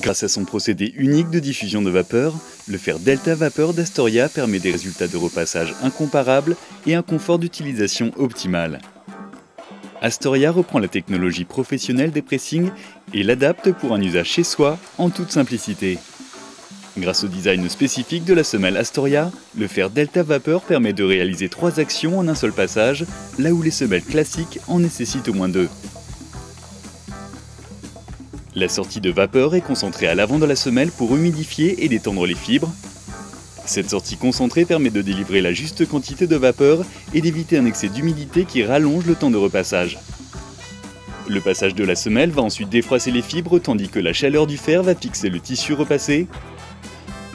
Grâce à son procédé unique de diffusion de vapeur, le fer Delta Vapeur d'Astoria permet des résultats de repassage incomparables et un confort d'utilisation optimal. Astoria reprend la technologie professionnelle des pressings et l'adapte pour un usage chez soi en toute simplicité. Grâce au design spécifique de la semelle Astoria, le fer Delta Vapeur permet de réaliser trois actions en un seul passage, là où les semelles classiques en nécessitent au moins deux. La sortie de vapeur est concentrée à l'avant de la semelle pour humidifier et détendre les fibres. Cette sortie concentrée permet de délivrer la juste quantité de vapeur et d'éviter un excès d'humidité qui rallonge le temps de repassage. Le passage de la semelle va ensuite défroisser les fibres tandis que la chaleur du fer va fixer le tissu repassé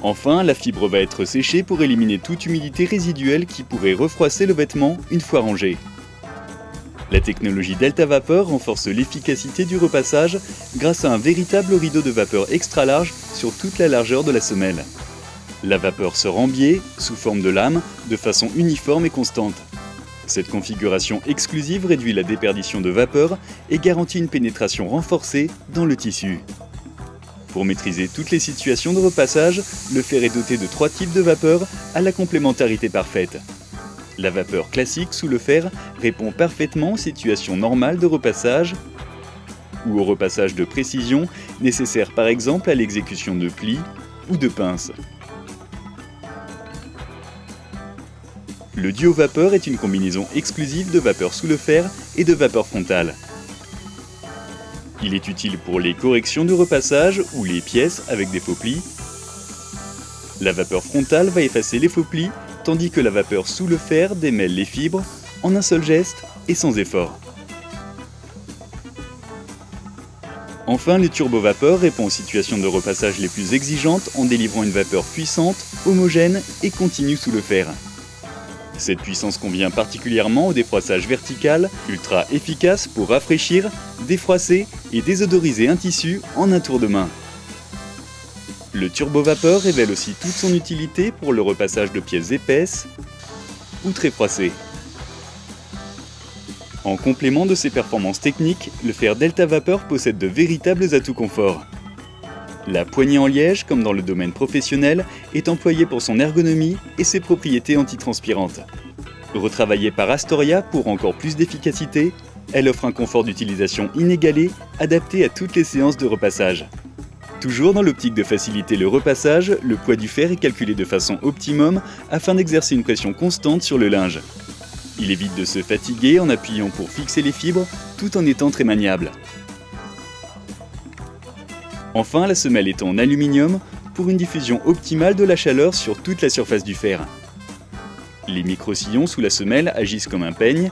Enfin, la fibre va être séchée pour éliminer toute humidité résiduelle qui pourrait refroisser le vêtement une fois rangé. La technologie Delta Vapeur renforce l'efficacité du repassage grâce à un véritable rideau de vapeur extra large sur toute la largeur de la semelle. La vapeur se rend biais, sous forme de lame, de façon uniforme et constante. Cette configuration exclusive réduit la déperdition de vapeur et garantit une pénétration renforcée dans le tissu. Pour maîtriser toutes les situations de repassage, le fer est doté de trois types de vapeur à la complémentarité parfaite. La vapeur classique sous le fer répond parfaitement aux situations normales de repassage ou au repassage de précision nécessaire par exemple à l'exécution de plis ou de pinces. Le duo vapeur est une combinaison exclusive de vapeur sous le fer et de vapeur frontale. Il est utile pour les corrections de repassage ou les pièces avec des faux plis. La vapeur frontale va effacer les faux plis, tandis que la vapeur sous le fer démêle les fibres en un seul geste et sans effort. Enfin, le turbo-vapeur répond aux situations de repassage les plus exigeantes en délivrant une vapeur puissante, homogène et continue sous le fer. Cette puissance convient particulièrement au défroissage vertical, ultra efficace pour rafraîchir, défroisser et désodoriser un tissu en un tour de main. Le turbo-vapeur révèle aussi toute son utilité pour le repassage de pièces épaisses ou très froissées. En complément de ses performances techniques, le fer Delta Vapeur possède de véritables atouts confort. La poignée en liège, comme dans le domaine professionnel, est employée pour son ergonomie et ses propriétés antitranspirantes. Retravaillée par Astoria pour encore plus d'efficacité, elle offre un confort d'utilisation inégalé, adapté à toutes les séances de repassage. Toujours dans l'optique de faciliter le repassage, le poids du fer est calculé de façon optimum afin d'exercer une pression constante sur le linge. Il évite de se fatiguer en appuyant pour fixer les fibres tout en étant très maniable. Enfin, la semelle est en aluminium pour une diffusion optimale de la chaleur sur toute la surface du fer. Les micro-sillons sous la semelle agissent comme un peigne,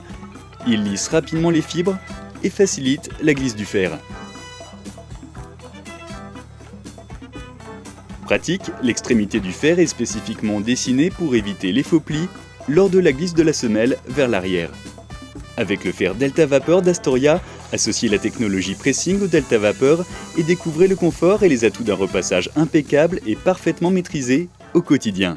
ils lissent rapidement les fibres et facilitent la glisse du fer. Pratique, l'extrémité du fer est spécifiquement dessinée pour éviter les faux plis lors de la glisse de la semelle vers l'arrière. Avec le fer Delta Vapeur d'Astoria, associez la technologie pressing au Delta Vapeur et découvrez le confort et les atouts d'un repassage impeccable et parfaitement maîtrisé au quotidien.